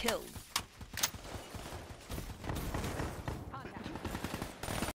killed.